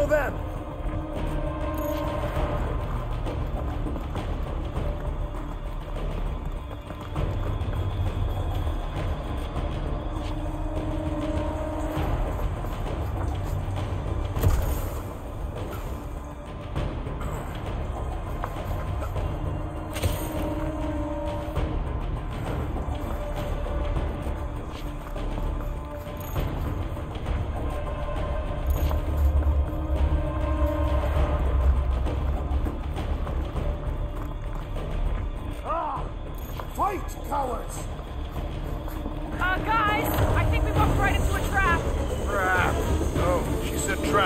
Follow them!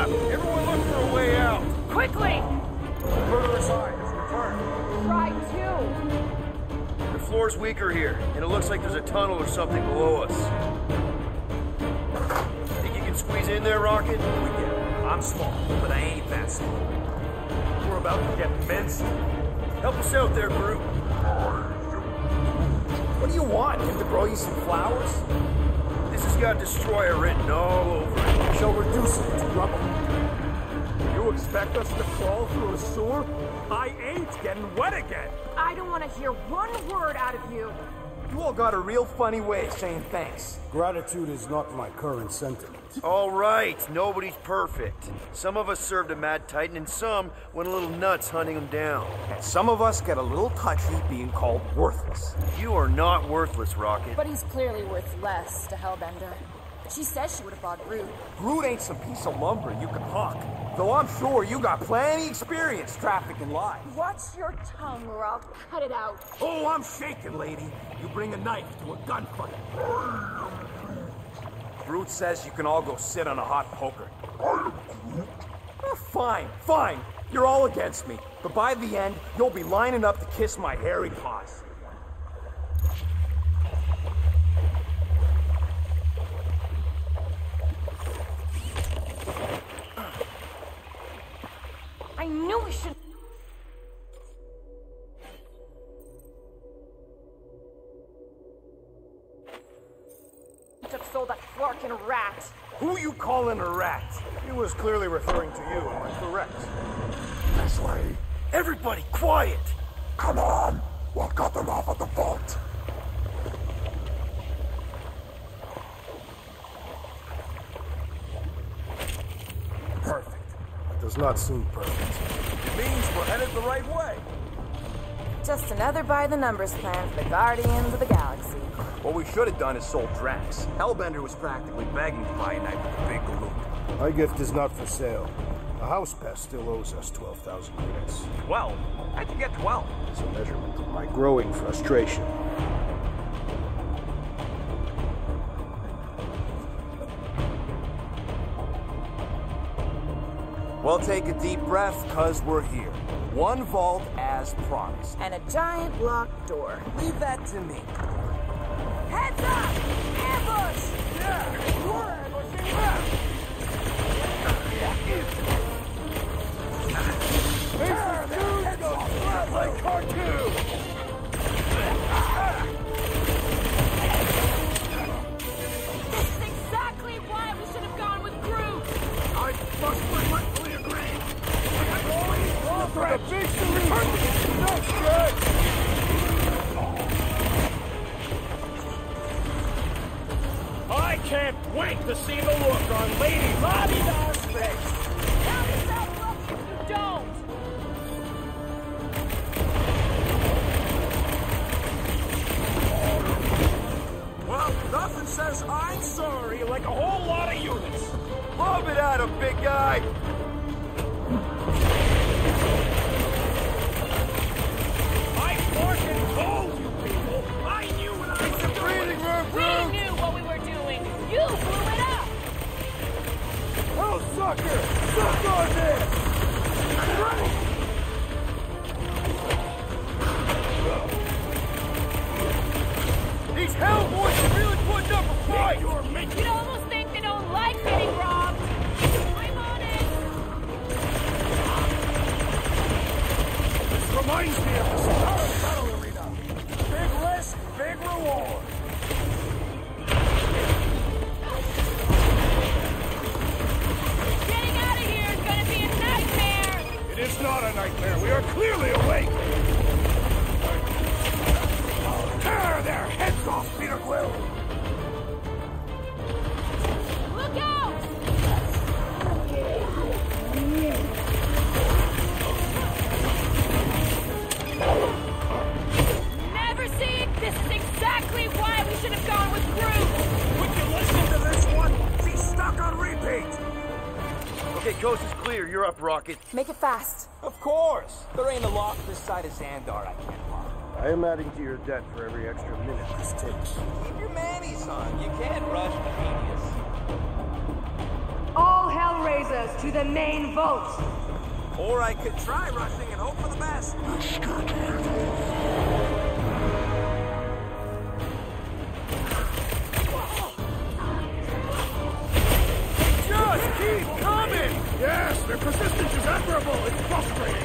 Trap. Everyone look for a way out. Quickly! Murderous eye has returned. Try two. The floor's weaker here, and it looks like there's a tunnel or something below us. Think you can squeeze in there, Rocket? Oh, yeah, I'm small, but I ain't that small. We're about to get minced. Help us out there, Groot. What do you want? Him to grow you some flowers? This has got Destroyer written all over it. Shall reduce it to rubble. You expect us to crawl through a sewer? I ain't getting wet again. I don't want to hear one word out of you. You all got a real funny way of saying thanks. Gratitude is not my current sentiment. All right, nobody's perfect. Some of us served a Mad Titan, and some went a little nuts hunting him down. And some of us get a little touchy being called worthless. You are not worthless, Rocket. But he's clearly worth less to Hellbender. She says she would have bought Groot. Groot ain't some piece of lumber you can hawk. Though I'm sure you got plenty experience trafficking lives. Watch your tongue or I'll cut it out. Oh, I'm shaking, lady. You bring a knife to a gunfight. Groot says you can all go sit on a hot poker. Oh, fine, fine. You're all against me. But by the end, you'll be lining up to kiss my hairy paws. I knew we should. Have sold that Flarkin rat. Who you calling a rat? He was clearly referring to you, am I correct? This way. Everybody, quiet! Come on. We'll cut them off at the vault. Perfect. It does not seem perfect. It means we're headed the right way. Just another by the numbers plan for the Guardians of the Galaxy. What we should have done is sold Drax. Hellbender was practically begging to buy a night with the big galoot. My gift is not for sale. The house pest still owes us 12,000 units. Twelve? How'd you get twelve? It's a measurement of my growing frustration. Well, take a deep breath, cause we're here. One vault as promised. And a giant locked door. Leave that to me. Heads up! Ambush! Like cartoon! Always called for a big solution. That's. I can't wait to see the look on Lady La-Di-Da's face. How does that look if you don't? Well, nothing says I'm sorry like a whole lot of units. Lob it at him, big guy! Mask off, Peter Quill! Look out! Never seen. This is exactly why we should have gone with Groot. Would you listen to this one? She's stuck on repeat! Okay, coast is clear. You're up, Rocket. Make it fast. Of course. There ain't a lock this side of Xandar I can't pop. I am adding to your debt for every extra minute this takes. Keep your manis on. You can't rush the genius. All Hellraisers to the main vault! Or I could try rushing and hope for the best. Just keep coming! Yes, their persistence is admirable. It's frustrating.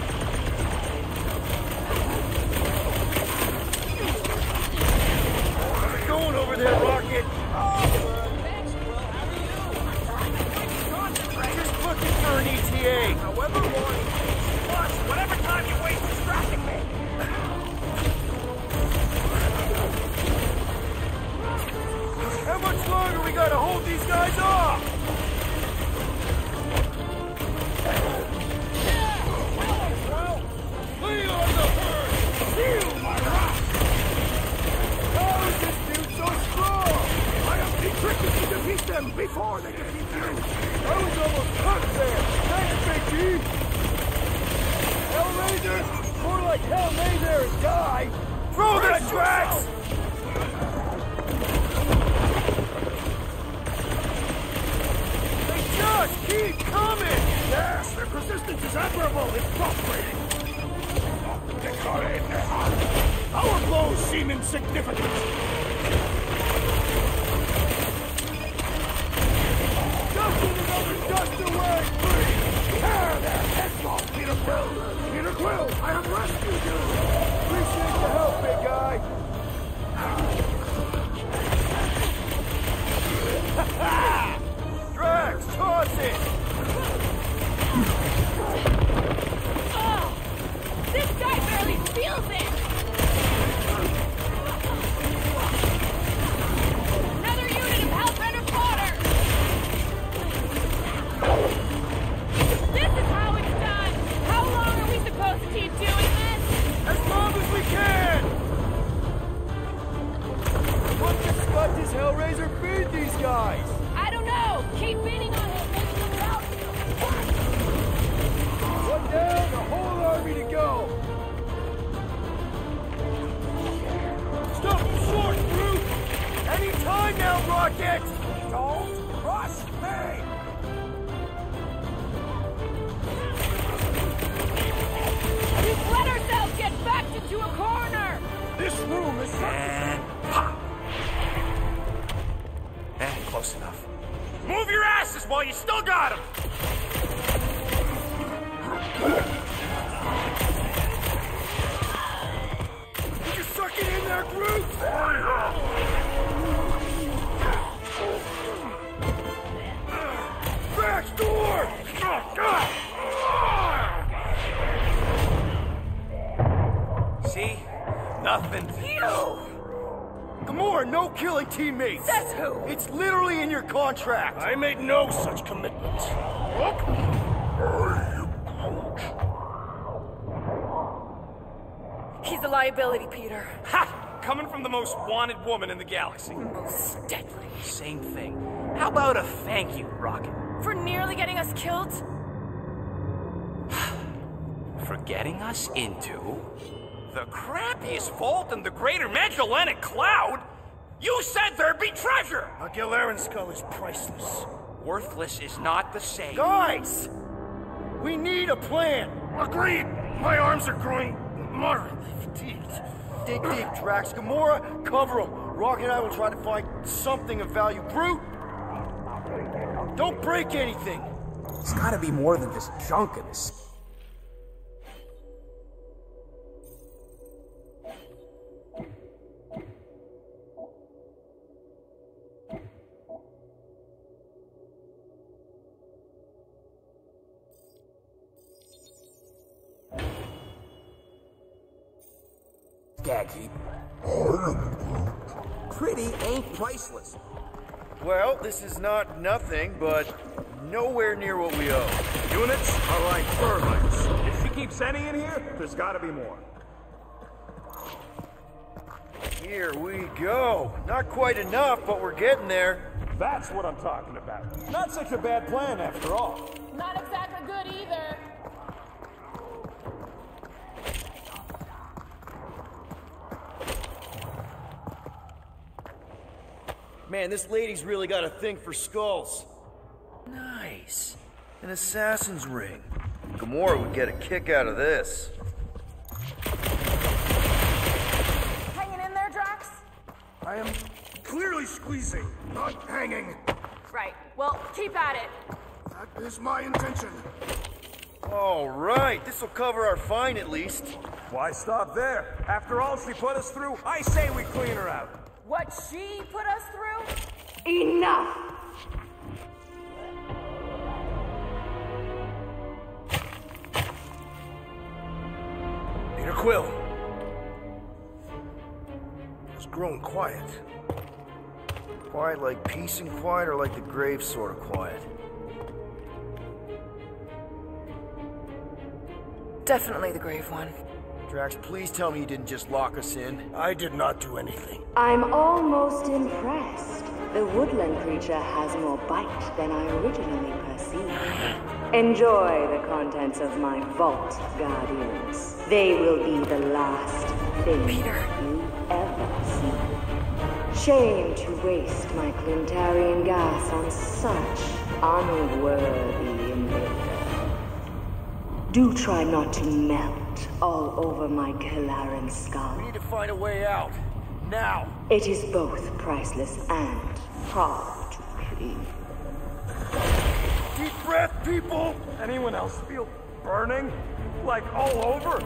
No teammates! Says who? It's literally in your contract! I made no such commitment. He's a liability, Peter. Ha! Coming from the most wanted woman in the galaxy. Most deadly. Same thing. How about a thank you, Rocket? For nearly getting us killed? For getting us into the crappiest vault in the greater Magellanic Cloud? You said there'd be treasure! A Gilarian skull is priceless. Worthless is not the same. Guys! We need a plan! Agreed. My arms are growing moderately fatigued. Dig deep, Drax. Gamora, cover him. Rock and I will try to find something of value. Groot! Don't break anything! There's gotta be more than just junk in this. This is not nothing, but nowhere near what we owe. Units are like termites. If she keeps any in here, there's gotta be more. Here we go. Not quite enough, but we're getting there. That's what I'm talking about. Not such a bad plan after all. Not exactly good either. Man, this lady's really got a thing for skulls. Nice. An assassin's ring. Gamora would get a kick out of this. Hanging in there, Drax? I am clearly squeezing, not hanging. Right. Well, keep at it. That is my intention. All right, this'll cover our fine at least. Why stop there? After all she put us through, I say we clean her out. What she put us through? Enough! Peter Quill. It's grown quiet. Quiet like peace and quiet, or like the grave sort of quiet? Definitely the grave one. Drax, please tell me you didn't just lock us in. I did not do anything. I'm almost impressed. The woodland creature has more bite than I originally perceived. Enjoy the contents of my vault, Guardians. They will be the last thing Peter. you ever see. Shame to waste my Clintarian gas on such unworthy invaders. Do try not to melt all over my Kalaran skull. We need to find a way out. Now. It is both priceless and hard to clean. Deep breath, people! Anyone else feel burning? Like all over?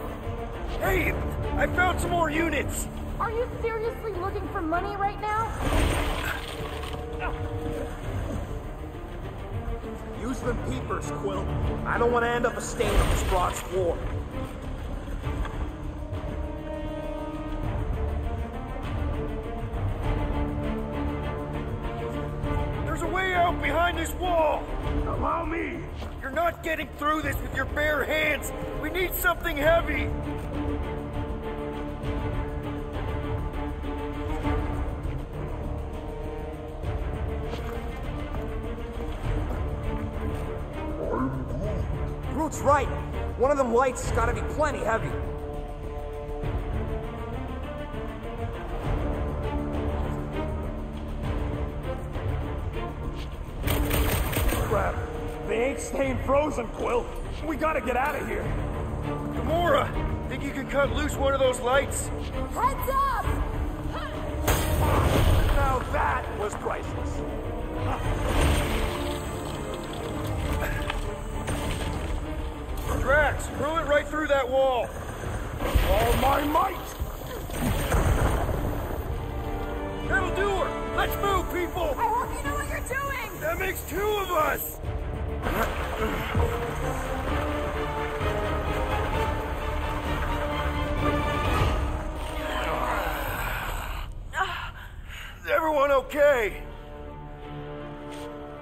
Hey, I found some more units! Are you seriously looking for money right now? Use them peepers, Quill. I don't want to end up a stain on this broad's floor. This wall! Allow me. You're not getting through this with your bare hands! We need something heavy! Groot's right. One of them lights has got to be plenty heavy. Ain't staying frozen, Quill. We gotta get out of here. Gamora! Think you can cut loose one of those lights? Heads up! Now that was priceless. Drax, hurl it right through that wall! All my might. That'll do her! Let's move, people! I hope you know what you're doing! That makes two of us! Is everyone okay?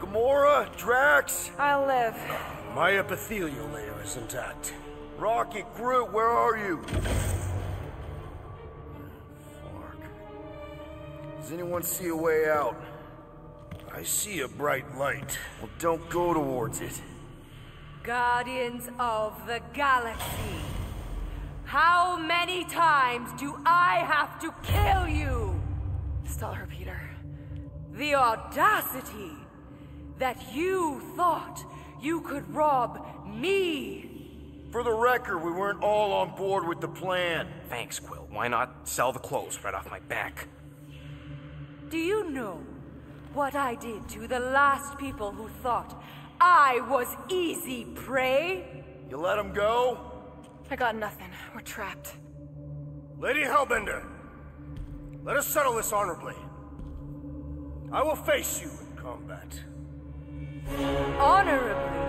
Gamora, Drax, I'll live. My epithelial layer is intact. Rocket, Groot, where are you? Does anyone see a way out? I see a bright light. Well, don't go towards it. Guardians of the Galaxy. How many times do I have to kill you? Stall her, Peter. The audacity that you thought you could rob me. For the record, we weren't all on board with the plan. Thanks, Quill. Why not sell the clothes right off my back? Do you know what I did to the last people who thought I was easy prey? You let them go? I got nothing. We're trapped. Lady Hellbender, let us settle this honorably. I will face you in combat. Honorably?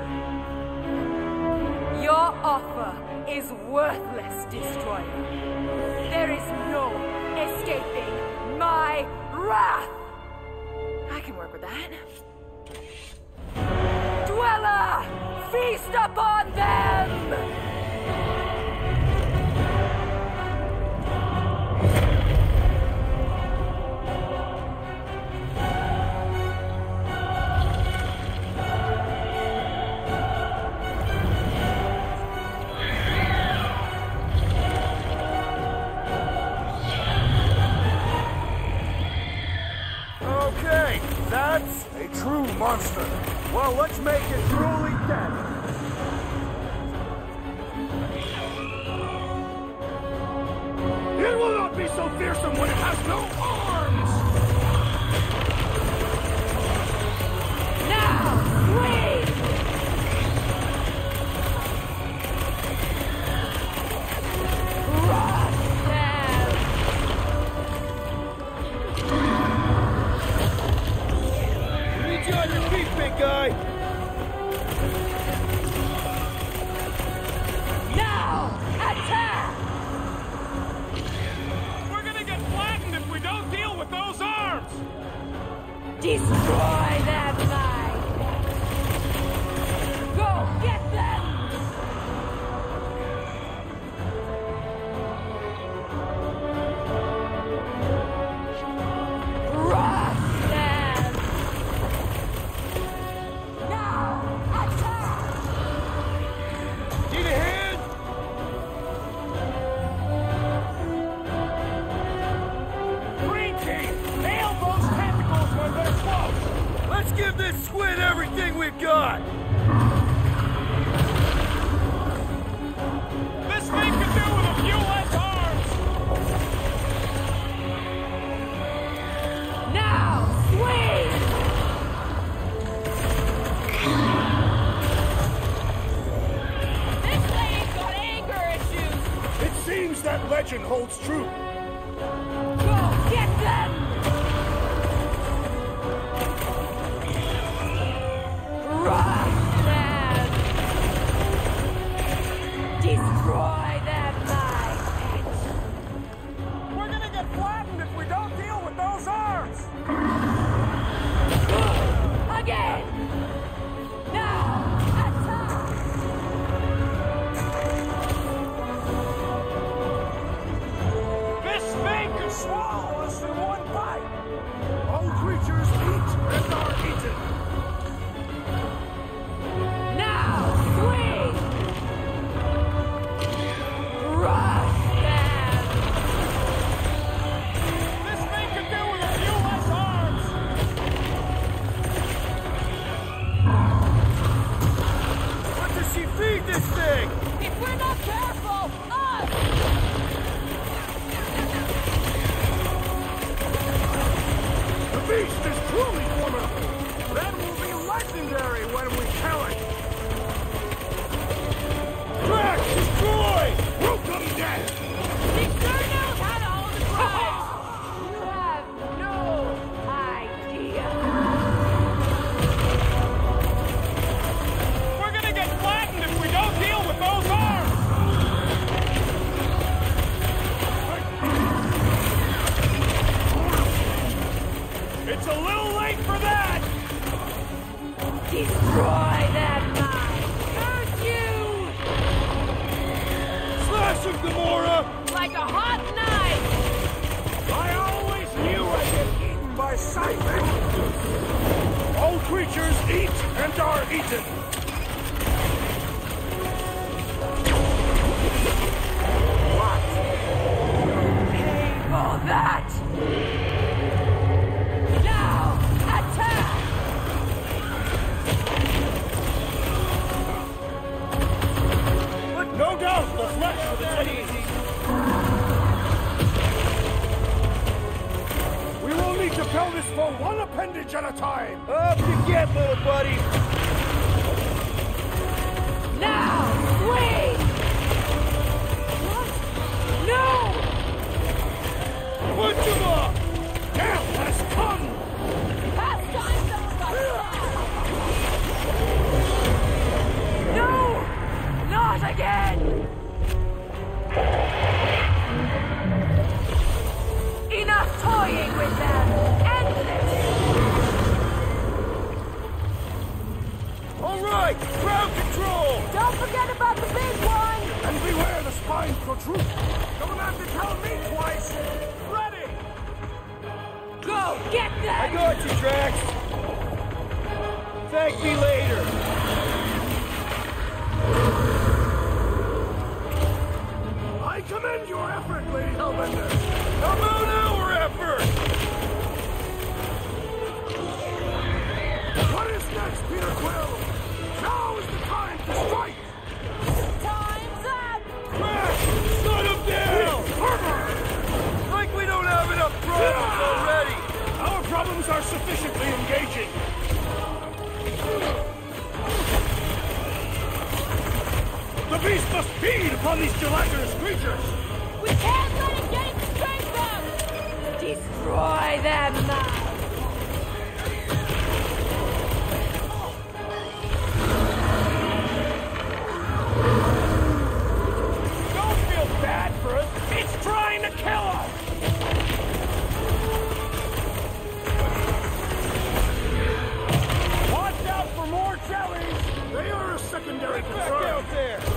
Your offer is worthless, Destroyer. There is no escaping my wrath! that. Dweller, feast upon them! Okay, that's a true monster. Well, let's make it truly dead. It will not be so fearsome when it has no that guy! Now! Attack! We're gonna get flattened if we don't deal with those arms! Destroy them! All creatures eat and are eaten. What? Pay for that! Now, attack! No doubt the flesh of its enemies tell this for one appendage at a time! Up you get, little buddy! Now! Wait! What? No! Punch him up! Death has come! No! Not again! Don't forget about the big one! And beware the spine for truth. Don't have to tell me twice! Ready! Go! Get them. I got you, Drax! Thank me later! I commend your effort, Lady Hellbender! How about our effort? What is next, Peter Quill? Are sufficiently engaging. The beast must feed upon these gelatinous creatures. We can't let it gain strength. Destroy them now. secondary control.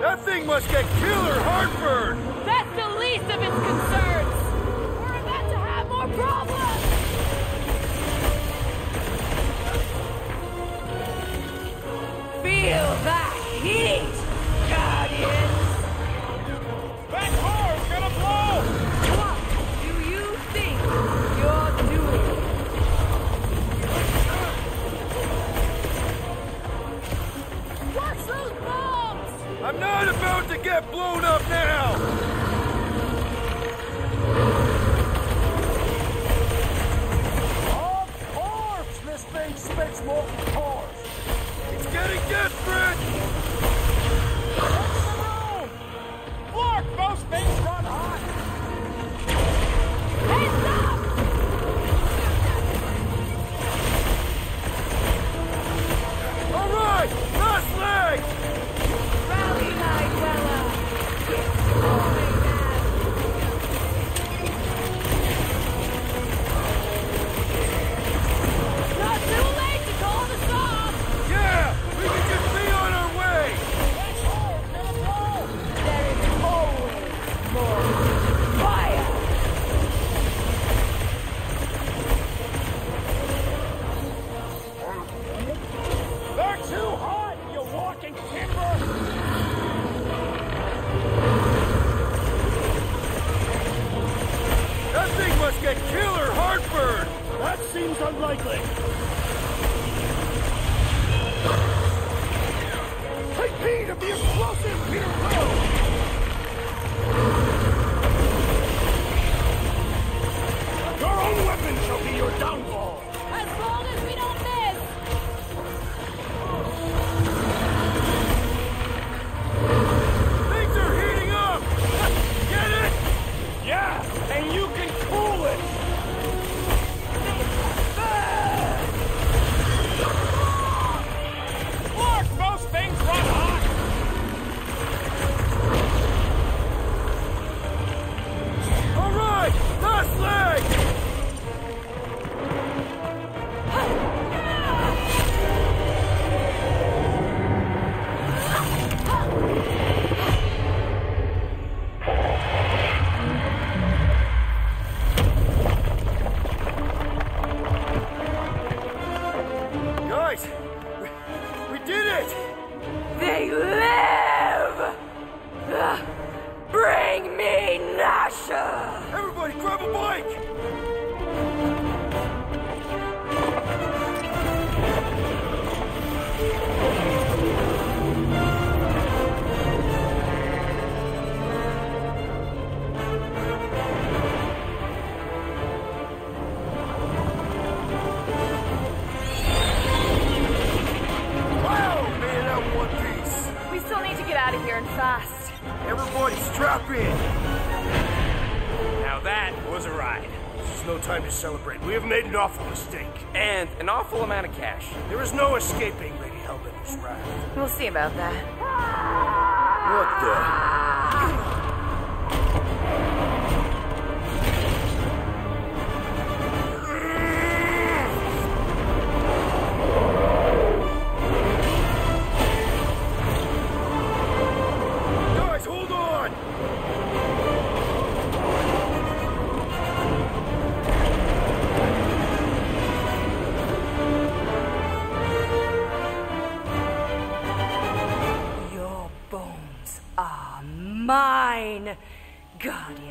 That thing must get killer heartburn! seems unlikely. Take heed of the explosive here below! Your own weapon shall be your downfall! mistake. And an awful amount of cash. There is no escaping Lady Hellbender's wrath. We'll see about that. What the... God,